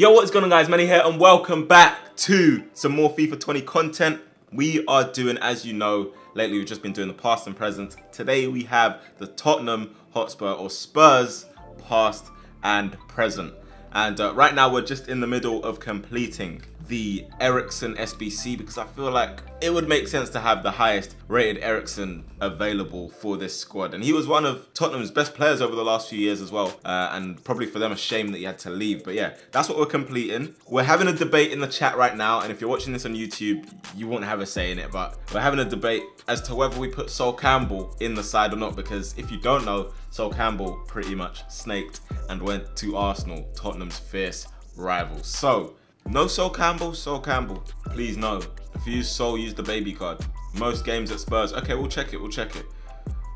Yo, what's going on guys? Manny here and welcome back to some more FIFA 20 content. We are doing, as you know, lately we've just been doing the past and present. Today we have the Tottenham Hotspur or Spurs past and present. And uh, right now we're just in the middle of completing the Eriksen SBC because I feel like it would make sense to have the highest rated Eriksen available for this squad. And he was one of Tottenham's best players over the last few years as well. Uh, and probably for them a shame that he had to leave. But yeah, that's what we're completing. We're having a debate in the chat right now. And if you're watching this on YouTube, you won't have a say in it. But we're having a debate as to whether we put Sol Campbell in the side or not. Because if you don't know, Sol Campbell pretty much snaked and went to Arsenal, Tottenham's fierce rival. So no Sol Campbell, Sol Campbell. Please no. If you use Sol, use the baby card. Most games at Spurs. Okay, we'll check it, we'll check it.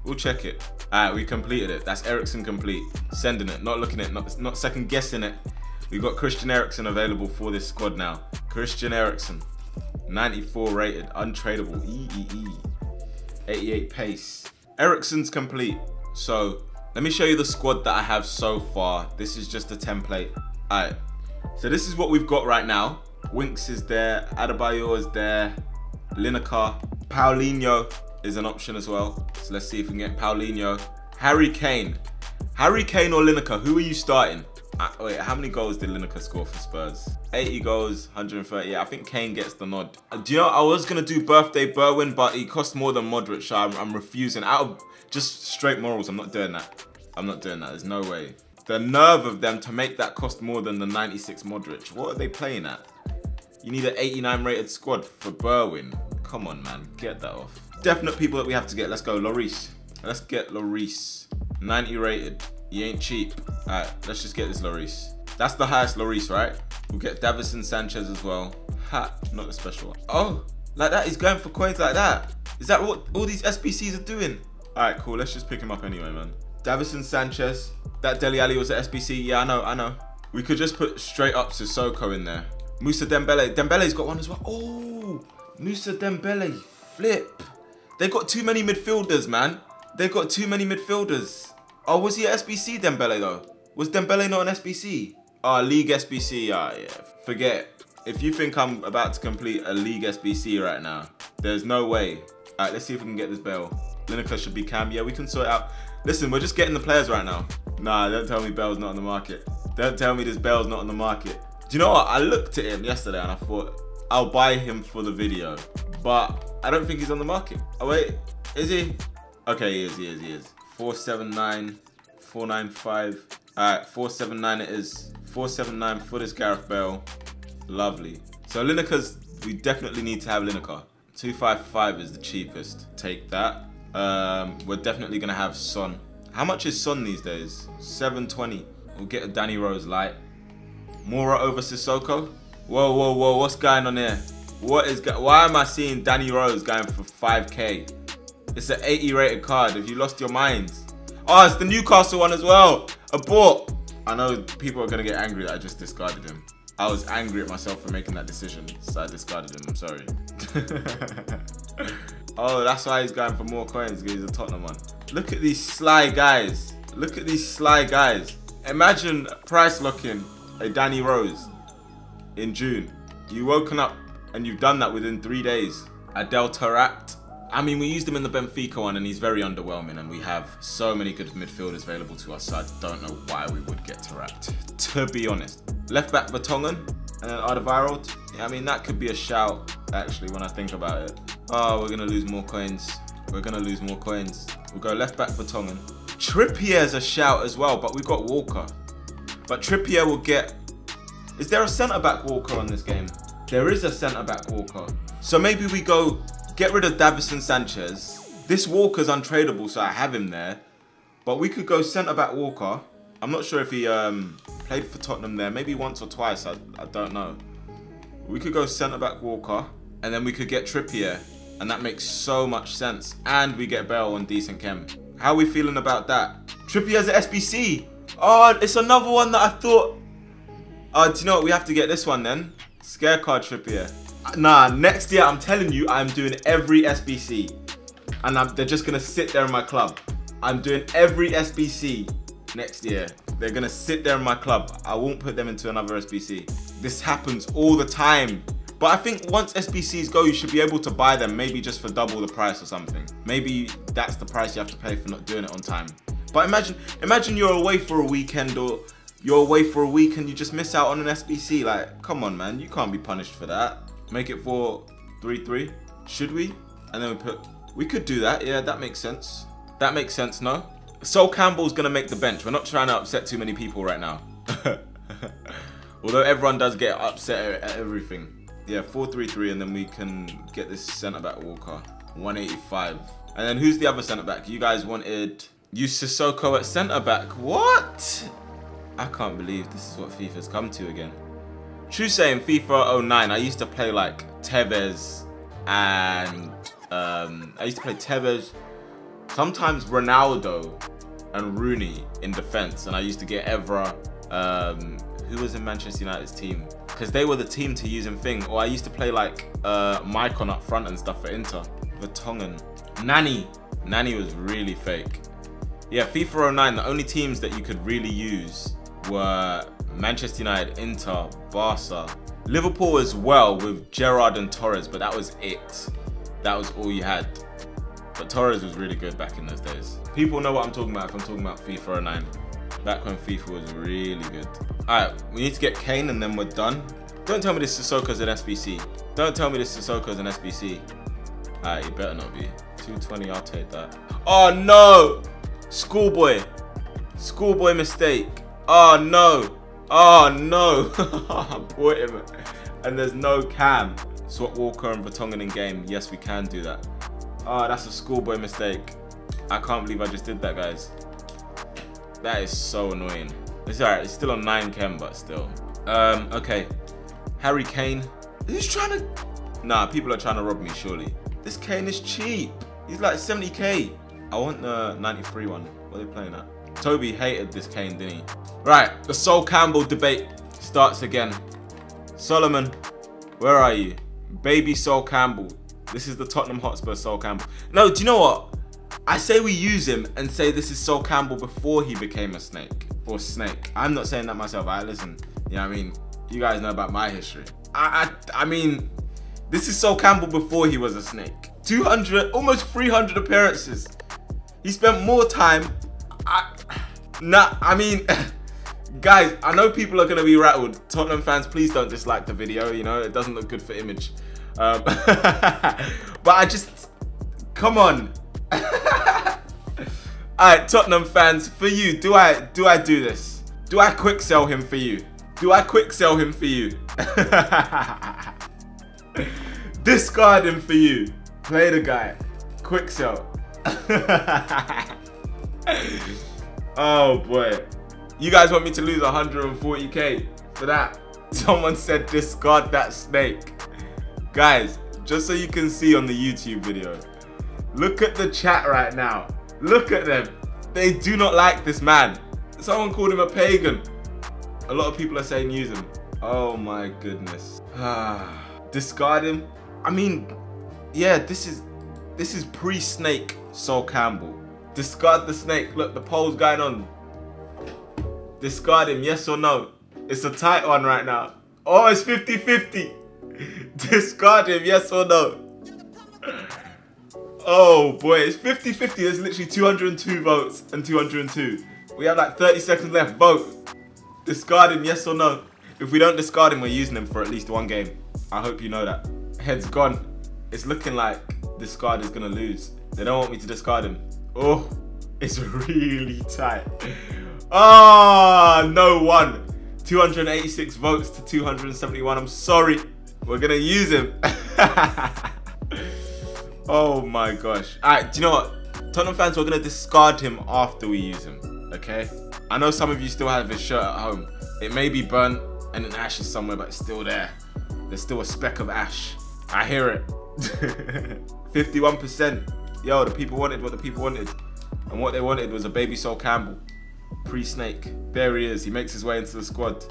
We'll check it. Alright, we completed it. That's Eriksen complete. Sending it, not looking at it, not, not second guessing it. We've got Christian Eriksen available for this squad now. Christian Eriksen. 94 rated, untradeable. EEE. 88 pace. Eriksen's complete. So, let me show you the squad that I have so far. This is just a template. Alright, so this is what we've got right now. Winks is there, Adebayor is there, Lineker, Paulinho is an option as well. So let's see if we can get Paulinho. Harry Kane. Harry Kane or Lineker, who are you starting? Uh, wait, how many goals did Lineker score for Spurs? 80 goals, 130. Yeah, I think Kane gets the nod. Uh, do you know, I was going to do birthday Bergwijn, but he cost more than Modric, so I'm, I'm refusing. Out of just straight morals, I'm not doing that. I'm not doing that. There's no way. The nerve of them to make that cost more than the 96 Modric. What are they playing at? You need an 89 rated squad for Bergwijn. Come on, man. Get that off. Definite people that we have to get. Let's go. Lloris. Let's get Lloris. 90 rated. He ain't cheap. Alright, let's just get this Lloris. That's the highest Lloris, right? We'll get Davinson Sanchez as well. Ha, not a special one. Oh, like that? He's going for coins like that. Is that what all these SBCs are doing? Alright, cool. Let's just pick him up anyway, man. Davinson Sanchez. That Dele Alli was at SBC. Yeah, I know, I know. We could just put straight up Sissoko in there. Musa Dembele. Dembele's got one as well. Oh, Musa Dembele. Flip. They've got too many midfielders, man. They've got too many midfielders. Oh, was he at SBC, Dembele, though? Was Dembele not an SBC? Oh, League SBC. Ah, yeah. Forget. If you think I'm about to complete a League SBC right now, there's no way. All right, let's see if we can get this Bale. Lineker should be Cam. Yeah, we can sort out. Listen, we're just getting the players right now. Nah, don't tell me Bale's not on the market. Don't tell me this Bale's not on the market. Do you know what? I looked at him yesterday and I thought, I'll buy him for the video. But I don't think he's on the market. Oh, wait. Is he? Okay, he is, he is, he is. 479, 495. Alright, 479 it is. 479 for this Gareth Bale. Lovely. So Lineker's, we definitely need to have Lineker. 255 is the cheapest. Take that. Um, we're definitely going to have Son. How much is Son these days? 720. We'll get a Danny Rose light. Moura over Sissoko. Whoa, whoa, whoa. What's going on here? What is... Why am I seeing Danny Rose going for 5k? It's an 80 rated card. Have you lost your minds? Oh, it's the Newcastle one as well. Abort. I know people are to get angry that I just discarded him. I was angry at myself for making that decision, so I discarded him. I'm sorry. oh, that's why he's going for more coins because he's a Tottenham one. Look at these sly guys. Look at these sly guys. Imagine price locking a Danny Rose in June. You woken up and you've done that within three days. Adel Taarabt. I mean, we used him in the Benfica one and he's very underwhelming and we have so many good midfielders available to us, so I don't know why we would get Taarabt, to be honest. Left back Vertonghen and then Alderweireld. Yeah, I mean, that could be a shout, actually, when I think about it. Oh, we're going to lose more coins. We're going to lose more coins. We'll go left back Vertonghen. Trippier's a shout as well, but we've got Walker. But Trippier will get... Is there a centre-back Walker on this game? There is a centre-back Walker. So maybe we go get rid of Davinson Sanchez. This Walker's untradeable, so I have him there. But we could go centre-back Walker. I'm not sure if he um, played for Tottenham there. Maybe once or twice. I, I don't know. We could go centre-back Walker. And then we could get Trippier. And that makes so much sense. And we get Bale on decent chem. How are we feeling about that? Trippier's an SBC. Oh, it's another one that I thought... Oh, do you know what? We have to get this one then. Scare card Trippier. Nah, next year, I'm telling you, I'm doing every SBC. And I'm, they're just going to sit there in my club. I'm doing every SBC next year. They're gonna sit there in my club. I won't put them into another SBC. This happens all the time. But I think once SBCs go, you should be able to buy them maybe just for double the price or something. Maybe that's the price you have to pay for not doing it on time. But imagine, imagine you're away for a weekend or you're away for a week and you just miss out on an SBC. Like, come on, man, you can't be punished for that. Make it for 3-3. Should we? And then we put, we could do that. Yeah, that makes sense. That makes sense, no? Sol Campbell's gonna make the bench. We're not trying to upset too many people right now. Although everyone does get upset at everything. Yeah, 4-3-3 and then we can get this centre back Walker. 185. And then who's the other centre back? You guys wanted you Sissoko at centre back. What? I can't believe this is what FIFA's come to again. True saying FIFA 09, I used to play like Tevez and um, I used to play Tevez, sometimes Ronaldo and Rooney in defence, and I used to get Evra, um, who was in Manchester United's team, because they were the team to use in thing. Or I used to play like uh, Maicon up front and stuff for Inter, Vertonghen, Nani. Nani was really fake. Yeah, FIFA 09, the only teams that you could really use were Manchester United, Inter, Barca, Liverpool as well with Gerrard and Torres, but that was it. That was all you had. But Torres was really good back in those days. People know what I'm talking about if I'm talking about FIFA 09. Back when FIFA was really good. Alright, we need to get Kane and then we're done. Don't tell me this Sissoko's an SBC. Don't tell me this Sissoko's an SBC. Alright, you better not be. 220, I'll take that. Oh no! Schoolboy. Schoolboy mistake. Oh no. Oh no. Boy, and there's no cam. Swap Walker and Vertonghen in game. Yes, we can do that. Oh, that's a schoolboy mistake. I can't believe I just did that, guys. That is so annoying. It's alright. It's still on 9 chem, but still. Um, okay. Harry Kane. Who's trying to... Nah, people are trying to rob me, surely. This Kane is cheap. He's like 70k. I want the 93 one. What are they playing at? Toby hated this Kane, didn't he? Right, the Sol Campbell debate starts again. Solomon, where are you? Baby Sol Campbell. This is the Tottenham Hotspur Sol Campbell. No, do you know what? I say we use him and say this is Sol Campbell before he became a snake. Or snake. I'm not saying that myself. I listen. You know what I mean? You guys know about my history. I, I, I mean, this is Sol Campbell before he was a snake. 200, almost 300 appearances. He spent more time. I, nah, I mean, guys, I know people are gonna be rattled. Tottenham fans, please don't dislike the video. You know, it doesn't look good for image. Um, but I just, come on. Alright, Tottenham fans, for you, do I do I do this? Do I quick sell him for you? Do I quick sell him for you? Discard him for you. Play the guy. Quick sell. oh boy. You guys want me to lose 140k for that? Someone said discard that snake. Guys, just so you can see on the YouTube video, look at the chat right now. Look at them. They do not like this man. Someone called him a pagan. A lot of people are saying use him. Oh my goodness. Discard him. I mean, yeah, this is this is pre-snake Sol Campbell. Discard the snake. Look, the poll's going on. Discard him, yes or no? It's a tight one right now. Oh, it's 50-50. Discard him, yes or no? Oh boy, it's 50-50. There's literally 202 votes and 202. We have like 30 seconds left. Vote. Discard him, yes or no? If we don't discard him, we're using him for at least one game. I hope you know that. Head's gone. It's looking like discard is gonna lose. They don't want me to discard him. Oh, it's really tight. Ah, oh, no one. 286 votes to 271. I'm sorry. We're gonna use him. oh my gosh. Alright, do you know what? Tottenham fans, we're gonna discard him after we use him. Okay? I know some of you still have his shirt at home. It may be burnt and an ash is somewhere, but it's still there. There's still a speck of ash. I hear it. 51%. Yo, the people wanted what the people wanted. And what they wanted was a baby Sol Campbell. Pre-snake. There he is. He makes his way into the squad.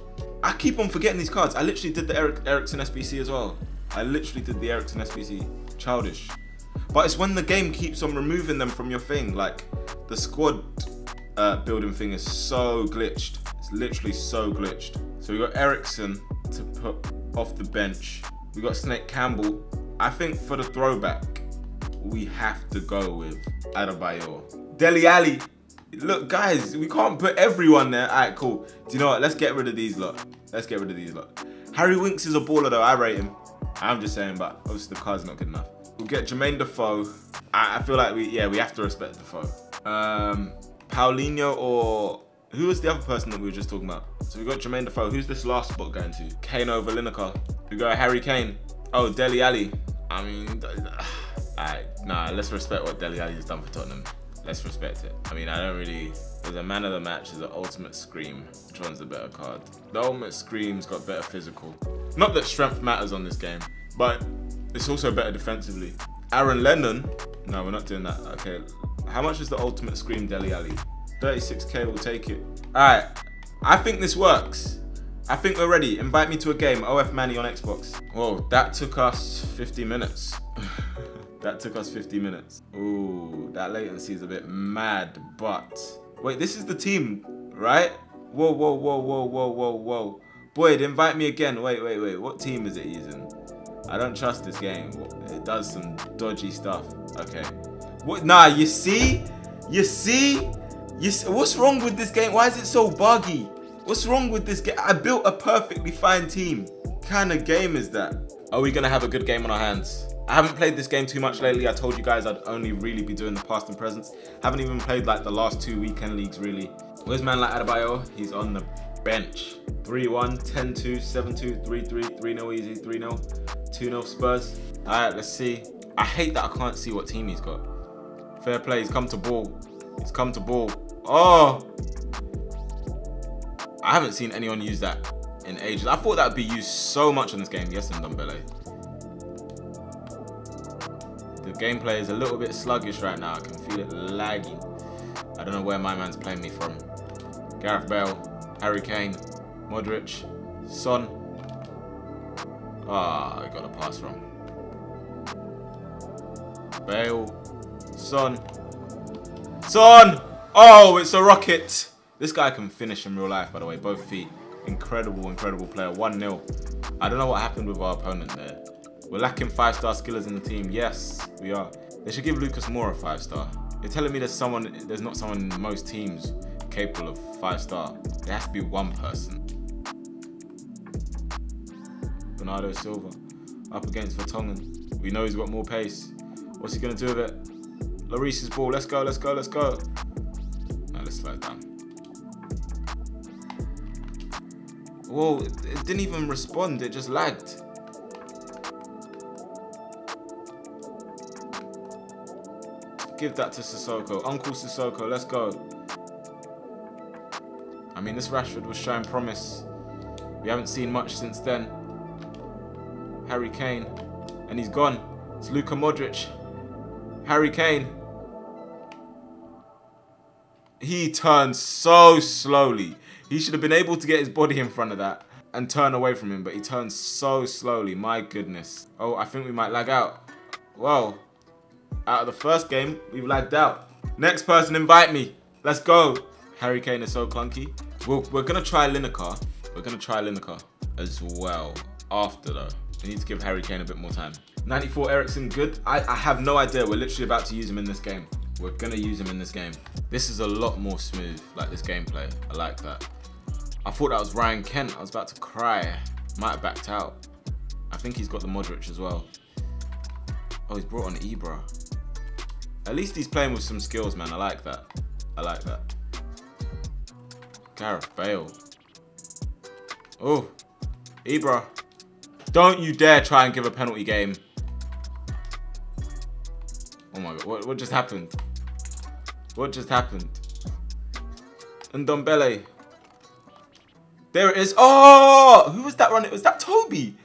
I keep on forgetting these cards. I literally did the Eric Eriksen SBC as well. I literally did the Eriksen SBC. Childish. But it's when the game keeps on removing them from your thing. Like, the squad uh, building thing is so glitched. It's literally so glitched. So we got Eriksen to put off the bench. We got Snake Campbell. I think for the throwback, we have to go with Adebayor. Dele Alli. Look, guys, we can't put everyone there. All right, cool. Do you know what? Let's get rid of these lot. Let's get rid of these lot. Harry Winks is a baller though. I rate him. I'm just saying, but obviously the card's not good enough. We'll get Jermaine Defoe. I, I feel like we, yeah, we have to respect Defoe. Um, Paulinho or who was the other person that we were just talking about? So we got Jermaine Defoe. Who's this last spot going to? Kane over Lineker. We got Harry Kane. Oh, Dele Alli. I mean, alright, nah, let's respect what Dele Alli has done for Tottenham. Let's respect it. I mean, I don't really. There's a man of the match. There's an ultimate scream. Which one's the better card? The ultimate scream's got better physical. Not that strength matters on this game, but it's also better defensively. Aaron Lennon. No, we're not doing that. Okay. How much is the ultimate scream Dele Alli? 36k will take it. Alright. I think this works. I think we're ready. Invite me to a game. OF Manny on Xbox. Whoa, that took us 50 minutes. that took us 50 minutes. Ooh, that latency is a bit mad, but... Wait, this is the team, right? Whoa, whoa, whoa, whoa, whoa, whoa, whoa. Boyd, invite me again. Wait, wait, wait. What team is it using? I don't trust this game. It does some dodgy stuff. Okay. What? Nah, you see? You see? You see? What's wrong with this game? Why is it so buggy? What's wrong with this game? I built a perfectly fine team. What kind of game is that? Are we gonna have a good game on our hands? I haven't played this game too much lately. I told you guys I'd only really be doing the past and presents. Haven't even played like the last two weekend leagues really. Where's man like Adebayor? He's on the bench. 3-1, 10-2, 7-2, 3-3, 3-0 easy, 3-0, 2-0 Spurs. Alright, let's see. I hate that I can't see what team he's got. Fair play, he's come to ball. He's come to ball. Oh! I haven't seen anyone use that in ages. I thought that would be used so much in this game. Yes, Ndombele. The gameplay is a little bit sluggish right now. I can feel it lagging. I don't know where my man's playing me from. Gareth Bale, Harry Kane, Modric, Son. Ah, I got a pass wrong. Bale, Son, Son! Oh, it's a rocket! This guy can finish in real life, by the way, both feet. Incredible, incredible player. 1-0. I don't know what happened with our opponent there. We're lacking five-star skillers in the team. Yes, we are. They should give Lucas Moura a five-star. They're telling me there's someone, there's not someone in most teams capable of five-star. There has to be one person. Bernardo Silva up against Vertonghen. We know he's got more pace. What's he gonna do with it? Lloris's ball. Let's go. Let's go. Let's go. Now let's slow down. Whoa! It didn't even respond. It just lagged. Give that to Sissoko. Uncle Sissoko. Let's go. I mean, this Rashford was showing promise. We haven't seen much since then. Harry Kane. And he's gone. It's Luka Modric. Harry Kane. He turned so slowly. He should have been able to get his body in front of that and turn away from him, but he turned so slowly. My goodness. Oh, I think we might lag out. Well, out of the first game, we've lagged out. Next person, invite me. Let's go. Harry Kane is so clunky. We're, we're going to try Lineker. We're going to try Lineker as well after, though. We need to give Harry Kane a bit more time. 94 Eriksen, good. I, I have no idea. We're literally about to use him in this game. We're gonna use him in this game. This is a lot more smooth, like this gameplay. I like that. I thought that was Ryan Kent. I was about to cry. Might have backed out. I think he's got the Modric as well. Oh, he's brought on Ibra. At least he's playing with some skills, man. I like that. I like that. Gareth Bale. Oh, Ibra. Don't you dare try and give a penalty game. Oh my god, what, what just happened? What just happened? And Ndombele. There it is. Oh! Who was that running? Was that Toby?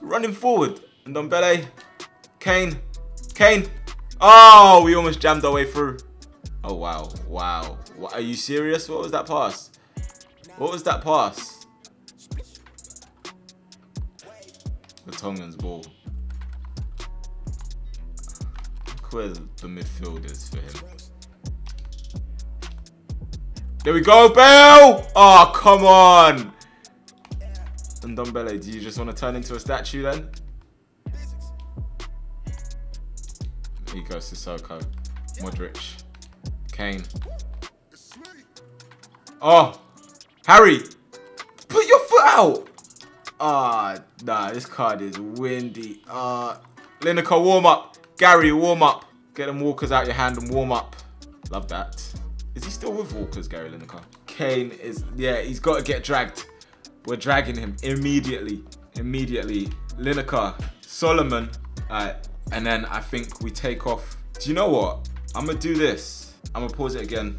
Running forward. And Ndombele. Kane. Kane. Oh, we almost jammed our way through. Oh, wow. Wow. What, are you serious? What was that pass? What was that pass? Vertonghen's ball. Look where the midfield is for him. There we go, Bale! Oh, come on! And Ndombele, do you just want to turn into a statue then? Here you Sissoko. Modric. Kane. Oh! Harry! Put your foot out! Ah, nah, this card is windy. Uh, Lineker, warm up. Gary, warm up. Get them walkers out your hand and warm up. Love that. Is he still with walkers, Gary Lineker? Kane is, yeah, he's got to get dragged. We're dragging him immediately. Immediately. Lineker, Solomon. Alright, and then I think we take off. Do you know what? I'm going to do this. I'm going to pause it again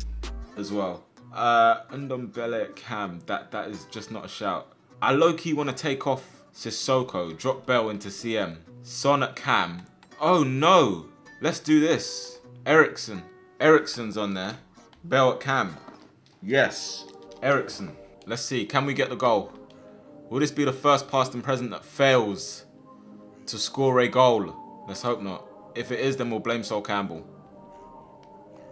as well. Uh, Ndombele Cam, that, that is just not a shout. I low-key want to take off Sissoko, drop Bale into CM. Son at Cam. Oh no! Let's do this. Eriksen. Eriksen's on there. Bale at Cam. Yes. Eriksen. Let's see. Can we get the goal? Will this be the first past and present that fails to score a goal? Let's hope not. If it is, then we'll blame Sol Campbell.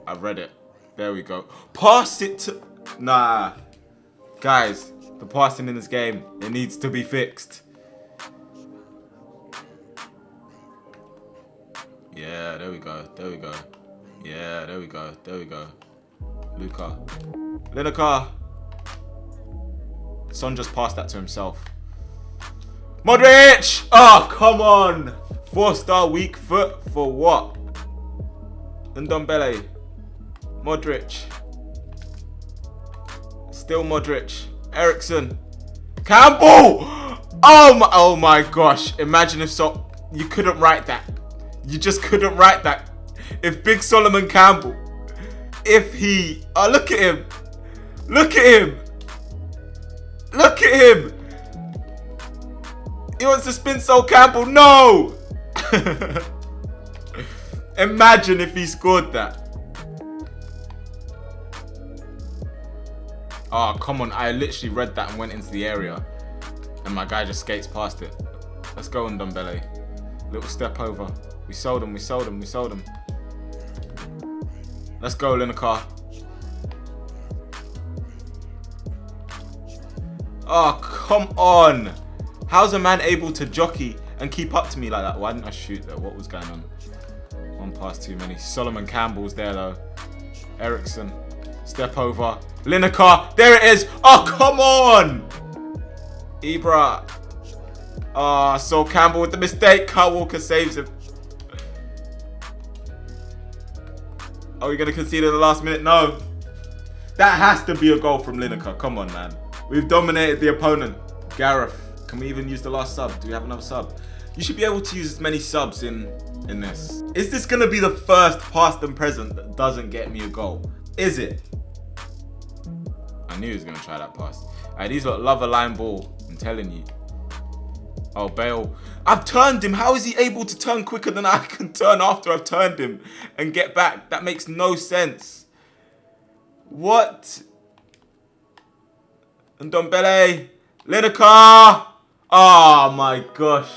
I've read it. There we go. Pass it to... Nah. Guys, the passing in this game, it needs to be fixed. Yeah, there we go. There we go. Yeah, there we go. There we go. Luka. Lineker. Son just passed that to himself. Modric! Oh, come on! Four-star weak foot for what? Ndombele. Modric. Still Modric. Eriksen. Campbell! Oh my, oh my gosh. Imagine if so, you couldn't write that. You just couldn't write that. If Big Solomon Campbell, if he, oh look at him. Look at him. Look at him. He wants to spin Sol Campbell. No. Imagine if he scored that. Oh, come on. I literally read that and went into the area. And my guy just skates past it. Let's go on Ndombele. Little step over. We sold him, we sold him, we sold him. Let's go, Lineker. Oh, come on. How's a man able to jockey and keep up to me like that? Why didn't I shoot though? What was going on? One pass too many. Solomon Campbell's there though. Eriksen. Step over. Lineker. There it is. Oh, come on. Ibra. Ah, oh, so Campbell with the mistake. Kyle Walker saves him. Are we going to concede in the last minute? No. That has to be a goal from Lineker. Come on, man. We've dominated the opponent. Gareth. Can we even use the last sub? Do we have another sub? You should be able to use as many subs in, in this. Is this going to be the first past and present that doesn't get me a goal? Is it? Knew he was going to try that pass. Alright, these look love a line ball. I'm telling you. Oh, Bale. I've turned him. How is he able to turn quicker than I can turn after I've turned him and get back? That makes no sense. What? And Ndombele. Lineker. Oh, my gosh.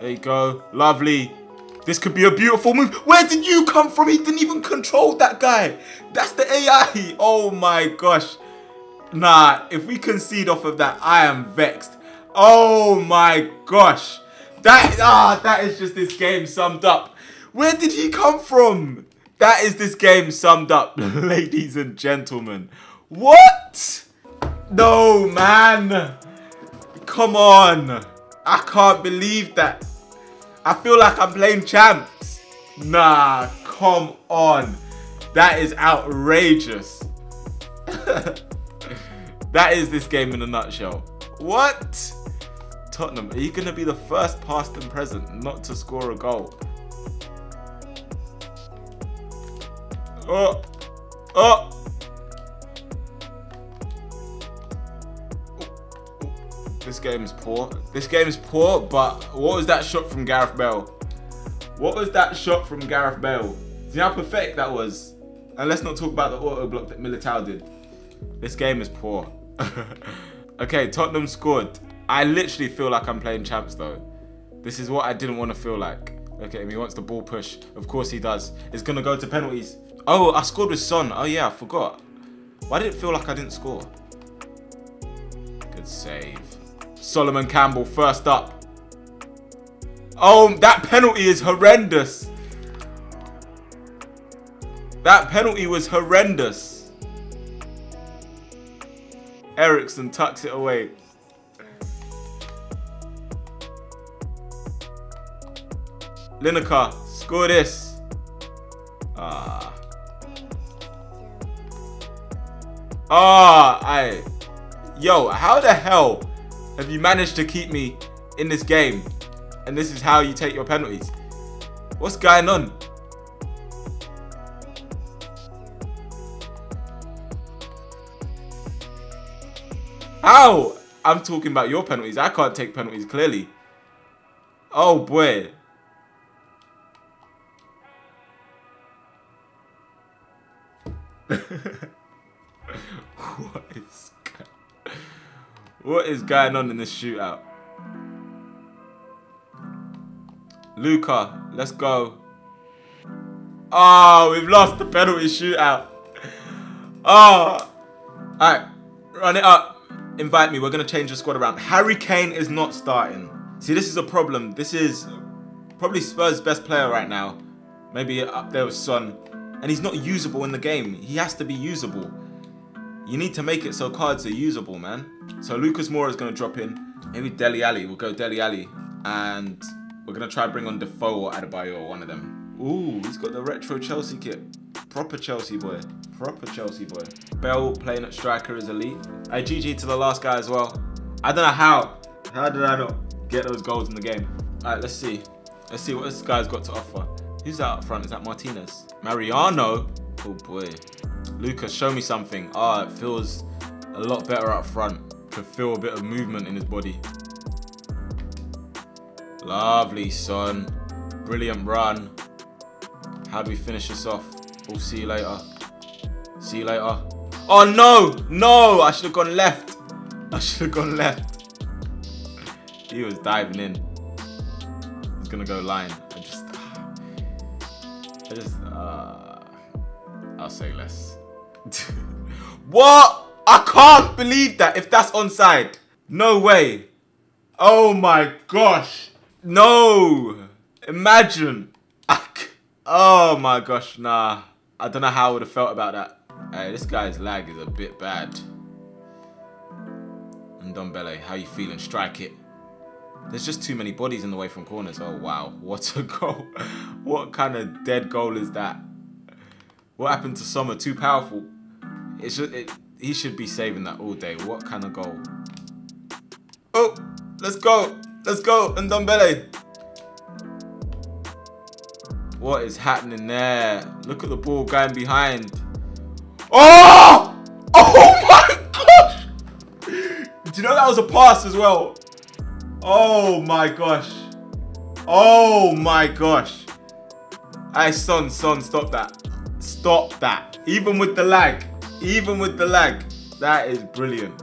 There you go. Lovely. This could be a beautiful move. Where did you come from? He didn't even control that guy. That's the AI. Oh my gosh. Nah, if we concede off of that, I am vexed. Oh my gosh. That, ah, that is just this game summed up. Where did he come from? That is this game summed up, ladies and gentlemen. What? No, man. Come on. I can't believe that. I feel like I'm playing champs. Nah, come on. That is outrageous. that is this game in a nutshell. What? Tottenham, are you going to be the first past and present not to score a goal? Oh, oh. This game is poor. This game is poor, but what was that shot from Gareth Bale? What was that shot from Gareth Bale? See how pathetic that was? And let's not talk about the auto block that Militao did. This game is poor. okay, Tottenham scored. I literally feel like I'm playing champs though. This is what I didn't want to feel like. Him, he wants the ball push. Of course he does. It's gonna go to penalties. Oh, I scored with Son. Oh yeah, I forgot. Why did it feel like I didn't score? Good save. Solomon Campbell first up. Oh, that penalty is horrendous. That penalty was horrendous. Eriksen tucks it away. Lineker, score this. Ah. Ah, I. Yo, how the hell have you managed to keep me in this game? And this is how you take your penalties. What's going on? How? I'm talking about your penalties. I can't take penalties clearly. Oh boy. what is going on in this shootout? Luka, let's go. Oh, we've lost the penalty shootout. Oh. Alright, run it up. Invite me. We're going to change the squad around. Harry Kane is not starting. See, this is a problem. This is probably Spurs' best player right now. Maybe up there with Son. And he's not usable in the game. He has to be usable. You need to make it so cards are usable, man. So Lucas Moura is going to drop in. Maybe Dele Alli. We'll go Dele Alli. And we're going to try bring on Defoe or Adebayor or one of them. Ooh, he's got the retro Chelsea kit. Proper Chelsea boy. Proper Chelsea boy. Bale playing at striker is elite. I GG to the last guy as well. I don't know how. How did I not get those goals in the game? Alright, let's see. Let's see what this guy's got to offer. Who's that up front? Is that Martinez? Mariano? Oh boy. Lucas, show me something. Ah, it feels a lot better up front. Could feel a bit of movement in his body. Lovely, son. Brilliant run. How do we finish this off? We'll see you later. See you later. Oh no! No! I should have gone left. I should have gone left. he was diving in. He's gonna go line. I just I just I'll say less. what? I can't believe that if that's onside. No way. Oh my gosh. No. Imagine. Oh my gosh, nah. I don't know how I would have felt about that. Hey, this guy's lag is a bit bad. And Ndombele, how you feeling? Strike it. There's just too many bodies in the way from corners. Oh, wow. What a goal. what kind of dead goal is that? What happened to Summer? Too powerful. It he should be saving that all day. What kind of goal? Oh, let's go. Let's go. And Ndombele. What is happening there? Look at the ball going behind. Oh! Oh my gosh! Do you know that was a pass as well? Oh my gosh. Oh my gosh. Hey, son, son, stop that. Stop that. Even with the lag. Even with the lag. That is brilliant.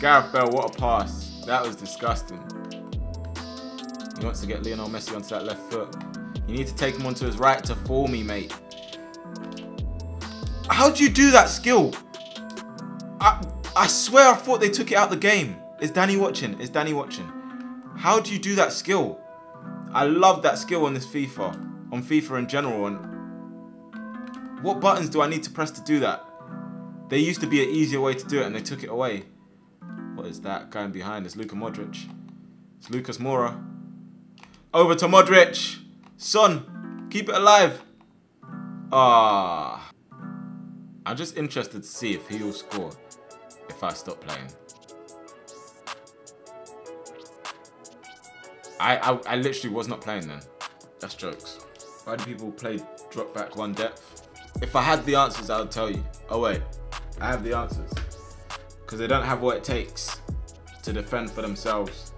Gareth Bale, what a pass. That was disgusting. He wants to get Lionel Messi onto that left foot. You need to take him onto his right to fool me, mate. How do you do that skill? I, I swear I thought they took it out the game. Is Danny watching? Is Danny watching? How do you do that skill? I love that skill on this FIFA. On FIFA in general. And what buttons do I need to press to do that? There used to be an easier way to do it and they took it away. What is that going behind? It's Luka Modric. It's Lucas Moura. Over to Modric. Son, keep it alive. Ah. I'm just interested to see if he'll score if I stop playing. I, I, I literally was not playing then. That's jokes. Why do people play drop back one depth? If I had the answers, I would tell you. Oh wait, I have the answers. Because they don't have what it takes to defend for themselves.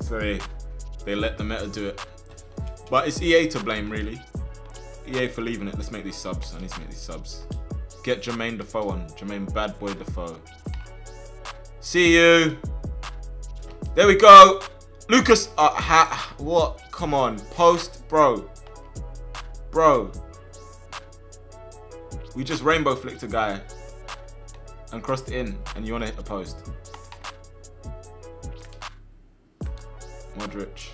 So they, they let the meta do it. But it's EA to blame, really. EA for leaving it. Let's make these subs. I need to make these subs. Get Jermaine Defoe on. Jermaine Bad Boy Defoe. See you. There we go. Lucas. Uh, ha, what? Come on. Post. Bro. Bro. We just rainbow flicked a guy and crossed it in, and you want to hit the post. Modric.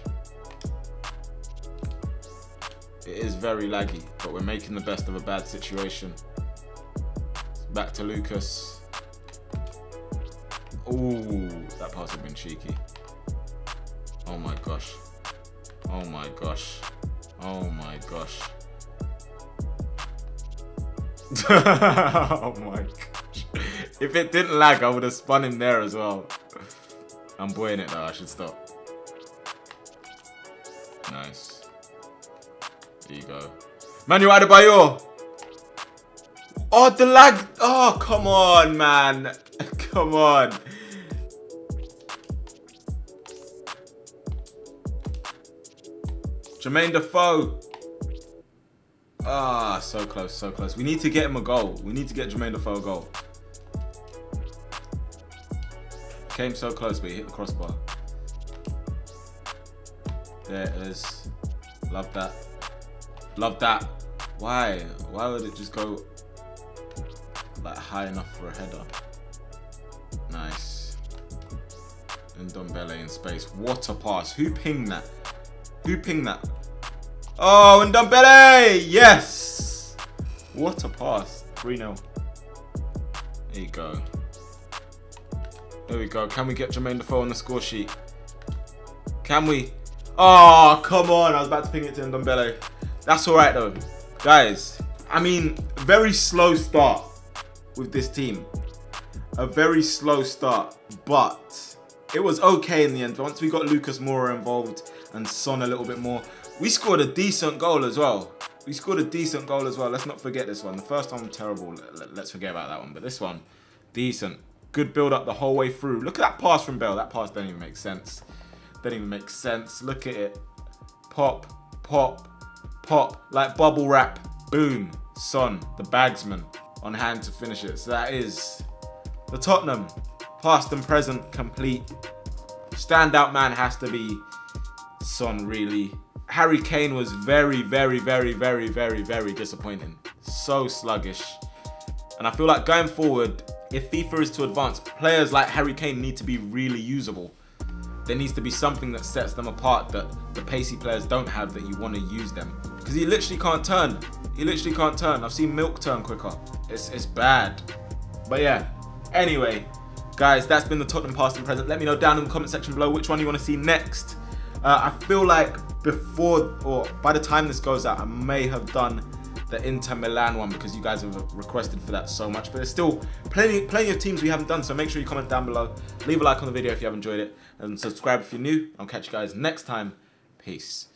It is very laggy, but we're making the best of a bad situation. Back to Lucas. Ooh, that pass had been cheeky. Oh my gosh. Oh my gosh. Oh my gosh. oh my gosh. If it didn't lag, I would have spun him there as well. I'm buoying it though, I should stop. Nice. There you go. Manuel Adebayor! Oh, the lag! Oh, come on, man. come on. Jermaine Defoe. Ah, so close, so close. We need to get him a goal. We need to get Jermaine Defoe a goal. Came so close, but he hit the crossbar. There it is. Love that. Love that. Why? Why would it just go like high enough for a header? Nice. And Ndombele in space. What a pass. Who pinged that? Who pinged that? Oh, and Ndombele! Yes! What a pass. 3-0. There you go. There we go. Can we get Jermaine Defoe on the score sheet? Can we? Oh, come on. I was about to ping it to Ndombele. That's all right, though. Guys, I mean, very slow start with this team. A very slow start, but it was okay in the end. Once we got Lucas Moura involved and Son a little bit more, we scored a decent goal as well. We scored a decent goal as well. Let's not forget this one. The first one, terrible. Let's forget about that one. But this one, decent. Good build up the whole way through. Look at that pass from Bale. That pass doesn't even make sense. Doesn't even make sense. Look at it. Pop, pop, pop. Like bubble wrap. Boom. Son, the bagsman, on hand to finish it. So that is the Tottenham. Past and present, complete. Standout man has to be Son, really. Harry Kane was very, very, very, very, very, very disappointing. So sluggish. And I feel like going forward, if FIFA is to advance, players like Harry Kane need to be really usable. There needs to be something that sets them apart that the pacey players don't have that you want to use them. Because he literally can't turn. He literally can't turn. I've seen Milk turn quicker. It's, it's bad. But yeah, anyway, guys, that's been the Tottenham past and present. Let me know down in the comment section below which one you want to see next. Uh, I feel like before or by the time this goes out, I may have done the Inter Milan one because you guys have requested for that so much. But there's still plenty, plenty of teams we haven't done. So make sure you comment down below. Leave a like on the video if you have enjoyed it. And subscribe if you're new. I'll catch you guys next time. Peace.